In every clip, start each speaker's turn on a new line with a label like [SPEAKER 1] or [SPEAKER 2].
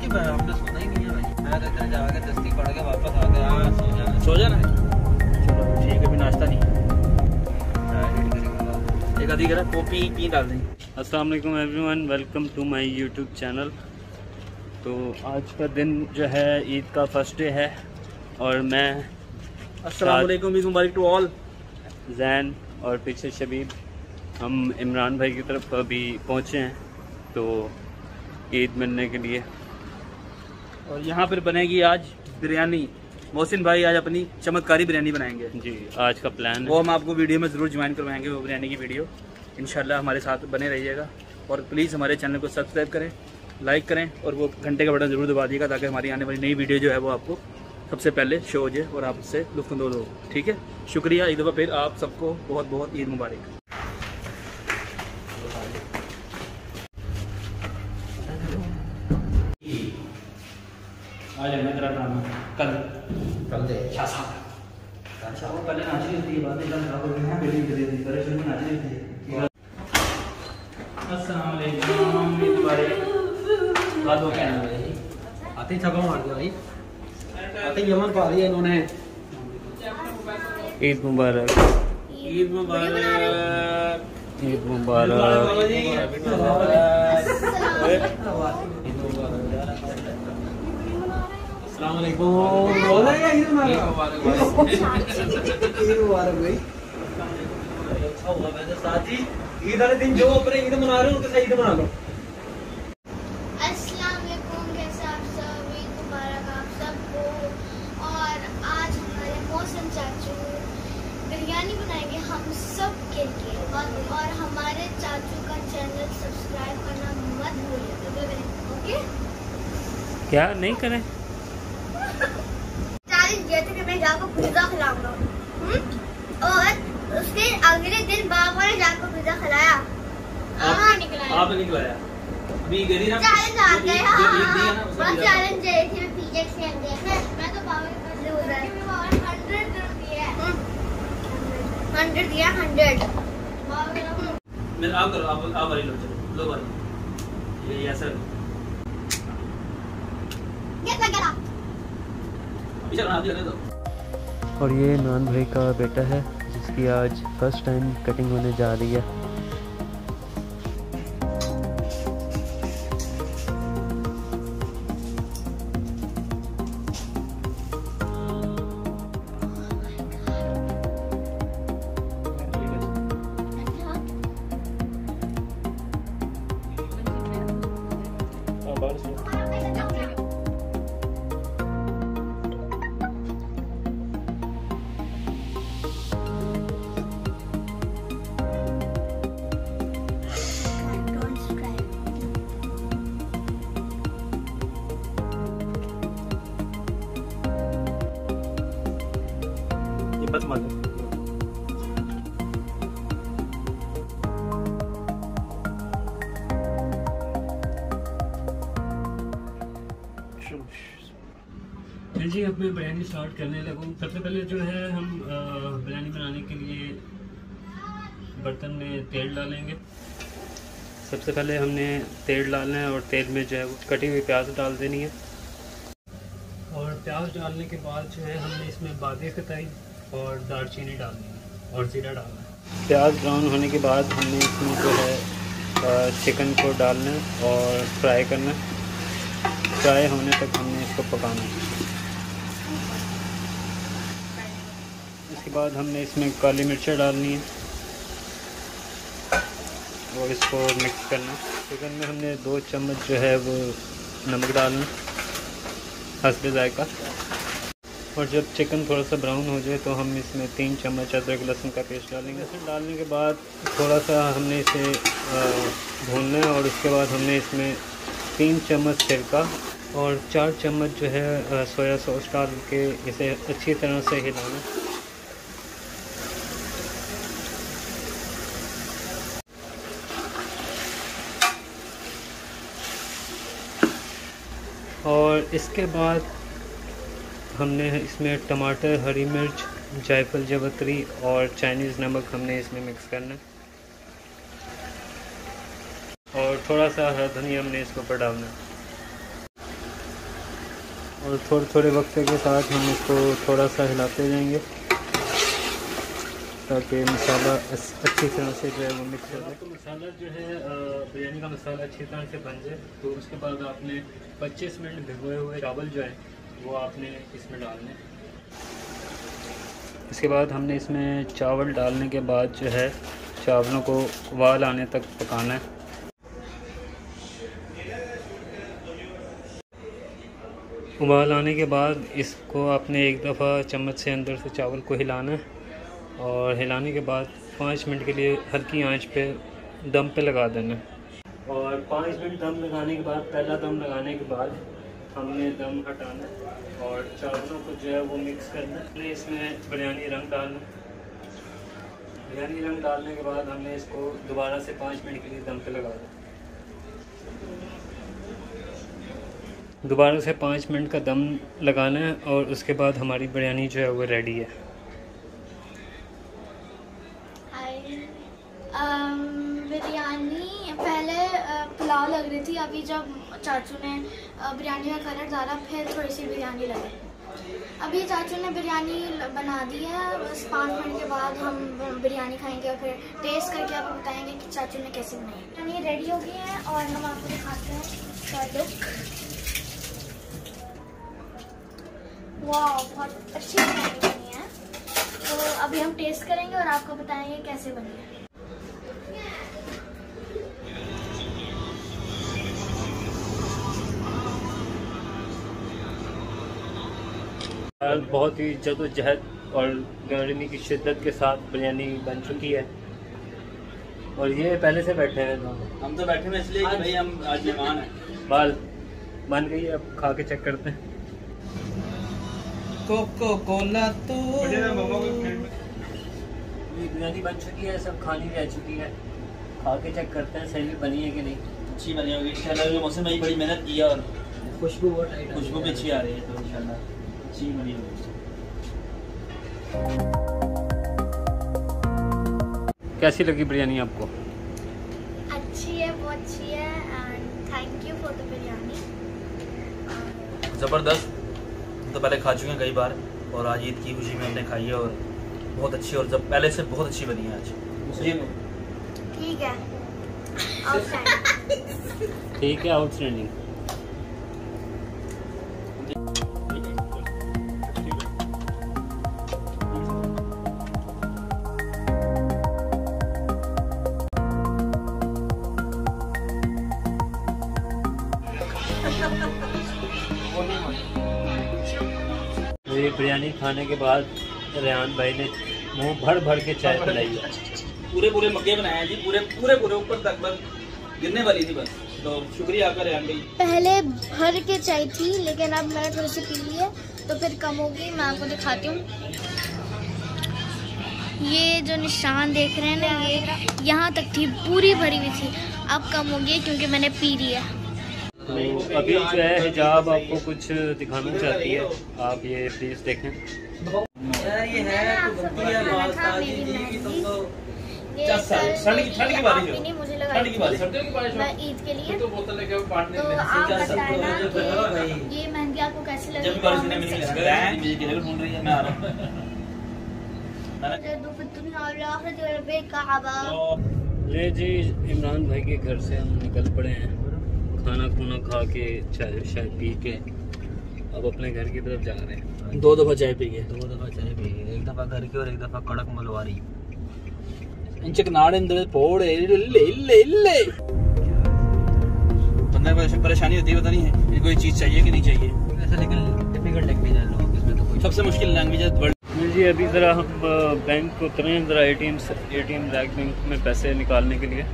[SPEAKER 1] के हमने सोना ही नहीं है भाई। मैं हैं जाके दस्ती पढ़ के वापस आ गया हाँ, सो जाना।
[SPEAKER 2] सो जाना
[SPEAKER 1] चलो ठीक है भी नाश्ता नहीं। करेंगे
[SPEAKER 2] एक आधी करा कॉपी पी डाल दें। अस्सलाम वालेकुम everyone welcome to my YouTube channel तो आज का दिन जो है ईद का फ़र्स्ट डे है और मैं
[SPEAKER 1] अस्सलाम वालेकुम ईद मुबारक टू ऑल
[SPEAKER 2] जैन और पीछे शबीब हम इमरान भाई की तरफ़ अभी पहुँचे हैं तो ईद मिलने के लिए।
[SPEAKER 1] और यहाँ पर बनेगी आज बिरयानी। मोहसिन भाई आज अपनी चमत्कारी बिरयानी बनाएँगे।
[SPEAKER 2] जी आज का प्लान
[SPEAKER 1] वो हम आपको वीडियो में ज़रूर ज्वाइन करवाएँगे वो बिरयानी की वीडियो इंशाल्लाह हमारे साथ बने रहिएगा। और प्लीज़ हमारे चैनल को सब्सक्राइब करें लाइक करें और वो घंटे का बटन ज़रूर दबा दिएगा ताकि हमारी आने वाली नई वीडियो जो है वो आपको सबसे पहले शो हो जाए और आप उससे लुफ्तंदोज हो। ठीक है? शुक्रिया एक दफ़ा फिर आप सबको बहुत बहुत ईद मुबारक। आज है मेरा ड्रामा कल।
[SPEAKER 3] कल दे।
[SPEAKER 1] अच्छा सा अच्छा वो पहले नाच रही थी बाद में खराब हो गई है बेटी थी पहले शुरू में नाच रही थी अस्सलाम वालेकुम मुबारक बात हो क्या है
[SPEAKER 3] आते ही छक्का मार दिया भाई। आते ही यमन पा दिया इन्होंने।
[SPEAKER 2] ईद मुबारक।
[SPEAKER 1] ईद मुबारक।
[SPEAKER 2] ईद मुबारक।
[SPEAKER 1] ईद मुबारक
[SPEAKER 3] अस्सलाम वालेकुम बोल रहे हैं ईद मुबारक ईद मुबारक भाई
[SPEAKER 1] अच्छा हुआ वैसे साथी
[SPEAKER 3] ईद वाले दिन जो अपने ईद मना रहे हो उनके साथ ईद मना लो
[SPEAKER 4] अस्सलाम वालेकुम कैसे आप सब ईद मुबारक आप सबको और आज हमारे मौसम चाचू बिरयानी बनाएँगे हम सब के लिए। और, और हमारे चाचू का चैनल सब्सक्राइब करना मत भूलिएगा ओके?
[SPEAKER 2] क्या? नहीं करें?
[SPEAKER 4] दिए थे कि मैं जाकर पिज्जा खिलाऊँगा। हम्म? और उसके अगले दिन बाबा ने जाकर पिज्जा खिलाया। हाँ।
[SPEAKER 1] आपने निकलाया अभी गरी ना
[SPEAKER 4] चैलेंज आ
[SPEAKER 1] ये- ये- ये दिया
[SPEAKER 4] हाँ चैलेंज रही थी मैं अंदर मैं तो के पास उधर हंड्रेड दिया हंड्रेड दिया हंड्रेड
[SPEAKER 1] आप करो आप आप वाली लो चलो। लो वाली। ये ऐसा आप दिया तो
[SPEAKER 2] और ये इमरान भाई का बेटा है, जिसकी आज फ़र्स्ट टाइम कटिंग होने जा रही है। जी अब मैं बिरयानी स्टार्ट करने लगूँ। सबसे पहले जो है हम बिरयानी बनाने के लिए बर्तन में तेल डालेंगे। सबसे पहले हमने तेल डालना है और तेल में जो है वो कटी हुई प्याज डाल देनी है। और प्याज डालने के बाद जो है हमने इसमें बादी कताई और दालचीनी डालनी है और ज़ीरा डालना है। प्याज ब्राउन होने के बाद हमने इसमें जो है चिकन को डालना है और फ्राई करना है। फ्राई होने तक हमने इसको पकाना है। इसके बाद हमने इसमें काली मिर्चें डालनी है। और इसको मिक्स करना। चिकन में हमने दो चम्मच जो है वो नमक डालना, हंसबे जायका। और जब चिकन थोड़ा सा ब्राउन हो जाए तो हम इसमें तीन चम्मच अदरक लहसुन का पेस्ट डालेंगे। लहसुन डालने के बाद थोड़ा सा हमने इसे भूनना है और उसके बाद हमने इसमें तीन चम्मच सिरका और चार चम्मच जो है सोया सॉस डाल के इसे अच्छी तरह से हिलाना। और इसके बाद हमने इसमें टमाटर, हरी मिर्च, जायफल, जवतरी और चाइनीज़ नमक हमने इसमें मिक्स करना है। और थोड़ा सा हरा धनिया हमने इसके ऊपर डालना है। और थोड़े थोड़े वक्त के साथ हम इसको थोड़ा सा हिलाते जाएँगे। ताकि मसाला अच्छी तरह से जो है वो मिक्स हो जाए। तो मसाला जो है बिरयानी का मसाला अच्छी तरह से बन जाए तो उसके बाद आपने 25 मिनट भिगोए हुए चावल जो है, वो आपने इसमें डालने इसके बाद हमने इसमें चावल डालने के बाद जो है, चावलों को उबाल आने तक पकाना है। उबाल आने के बाद इसको आपने एक दफ़ा चम्मच से अंदर से चावल को हिलाना है। और हिलाने के बाद पाँच मिनट के लिए हल्की आँच पे दम पे लगा देना। और पाँच मिनट दम लगाने के बाद, पहला दम लगाने के बाद हमने दम हटाना और चावलों को जो है वो मिक्स करना। है इसमें बिरयानी रंग डालना। बिरयानी रंग डालने के बाद हमने इसको दोबारा से पाँच मिनट के लिए दम पे लगा दें दोबारा से पाँच मिनट का दम लगाना है और उसके बाद हमारी बिरयानी जो है वो रेडी है।
[SPEAKER 4] बिरयानी पहले पुलाव लग रही थी, अभी जब चाचू ने बिरयानी का कलर डाला, फिर थोड़ी सी बिरयानी लगी। अभी चाचू ने बिरयानी बना दी है, बस पाँच मिनट के बाद हम बिरयानी खाएँगे और फिर टेस्ट करके आपको बताएँगे कि चाचू ने कैसे बनाई। बिरयानी रेडी हो गई है, और हम आपको दिखाते हैं लुक वाह बहुत अच्छी बिरयानी बनी है। तो अभी हम टेस्ट करेंगे और आपको बताएँगे कैसे बनी है।
[SPEAKER 2] बहुत ही जदोजहद और गर्मी की शिद्दत के साथ बिरयानी बन चुकी है। और ये पहले से बैठे हैं दोनों
[SPEAKER 1] हम तो बैठे हैं इसलिए कि भाई हम आज मेहमान हैं।
[SPEAKER 2] बाल बन गई है अब खा के चेक करते हैं।
[SPEAKER 3] कोको कोला तो
[SPEAKER 2] बिरयानी बन चुकी है सब खानी रह चुकी है। खा के चेक करते हैं सही बनी है कि नहीं।
[SPEAKER 1] अच्छी बनी होगी इंशाल्लाह। मौसम में बड़ी मेहनत की है और
[SPEAKER 3] खुशबू बहुत
[SPEAKER 1] खुशबू भी अच्छी आ रही है तो इंशाल्लाह। अच्छी बनी होगी
[SPEAKER 2] कैसी लगी बिरयानी आपको?
[SPEAKER 4] अच्छी है बहुत अच्छी है and thank you for the biryani
[SPEAKER 1] ज़बरदस्त। तो पहले खा चुके हैं कई बार और आज ईद की खुशी में हमने खाई है और बहुत अच्छी और जब पहले से बहुत अच्छी बनी है आज। जी
[SPEAKER 4] ठीक है।
[SPEAKER 2] ठीक है आउटस्टैंडिंग बिरयानी खाने के बाद रेहान भाई ने मुँह भर भर के चाय पिलाई है।
[SPEAKER 1] पूरे पूरे मक्के बनाए जी पूरे पूरे पूरे ऊपर तक बस गिरने वाली थी बस। तो शुक्रिया आपका रेहान भाई।
[SPEAKER 4] पहले भर के चाय थी लेकिन अब मैंने थोड़ी सी पी ली है तो फिर कम होगी मैं आपको दिखाती हूँ। ये जो निशान देख रहे हैं ना ये यहाँ तक थी पूरी भरी हुई थी अब कम होगी क्योंकि मैंने पी ली
[SPEAKER 2] तो अभी जो है हिजाब आपको कुछ दिखाना चाहती है आप ये प्लीज़ देखें
[SPEAKER 3] यार ये है तो गलती है वास्ता जी जी की तुम तो
[SPEAKER 1] ठंड की- ठंड की बारिश हो।
[SPEAKER 4] नहीं मुझे
[SPEAKER 1] ठंड
[SPEAKER 4] लगाई
[SPEAKER 1] की बारिश
[SPEAKER 4] थी। ईद के लिए
[SPEAKER 1] तो बोतल लेके बांटने
[SPEAKER 4] तो आप बताना
[SPEAKER 3] बोलो जो भाई।
[SPEAKER 4] कि ये मेहंदी आपको कैसी लगी
[SPEAKER 1] जब बारिश
[SPEAKER 4] में।
[SPEAKER 1] ढूंढ रही है मैं आ रहा हूँ।
[SPEAKER 2] ले जी इमरान भाई के घर से हम निकल पड़े हैं खाना खुना खा के चाय शाय पी के अब अपने घर की तरफ़ जा रहे हैं।
[SPEAKER 1] दो दफ़ा चाय पी गए।
[SPEAKER 3] दो दफ़ा चाय पी गई एक दफ़ा घर की और एक दफ़ा कड़क मलवारी।
[SPEAKER 1] इंचक नाड़े पोड़े इल्ले इल्ले इल्ले बंदे को परेशानी होती है पता नहीं है। कि कोई चीज़ चाहिए कि नहीं चाहिए?
[SPEAKER 3] ऐसा लेकिन टिपिकल लैंग्वेज है लोगों इसमें तो कोई
[SPEAKER 1] सबसे मुश्किल लैंग्वेज है
[SPEAKER 2] जी अभी ज़रा हम बैंक उतरे हैं ज़रा A T M T bank में पैसे निकालने के लिए।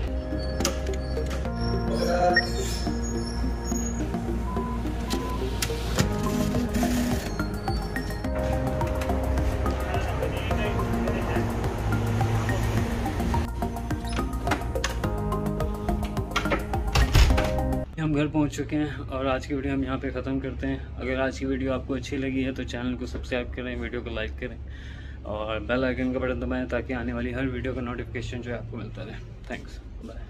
[SPEAKER 2] हम घर पहुँच चुके हैं और आज की वीडियो हम यहाँ पे ख़त्म करते हैं। अगर आज की वीडियो आपको अच्छी लगी है तो चैनल को सब्सक्राइब करें, वीडियो को लाइक करें और बेल आइकन का बटन दबाएँ ताकि आने वाली हर वीडियो का नोटिफिकेशन जो है आपको मिलता रहे। Thanks bye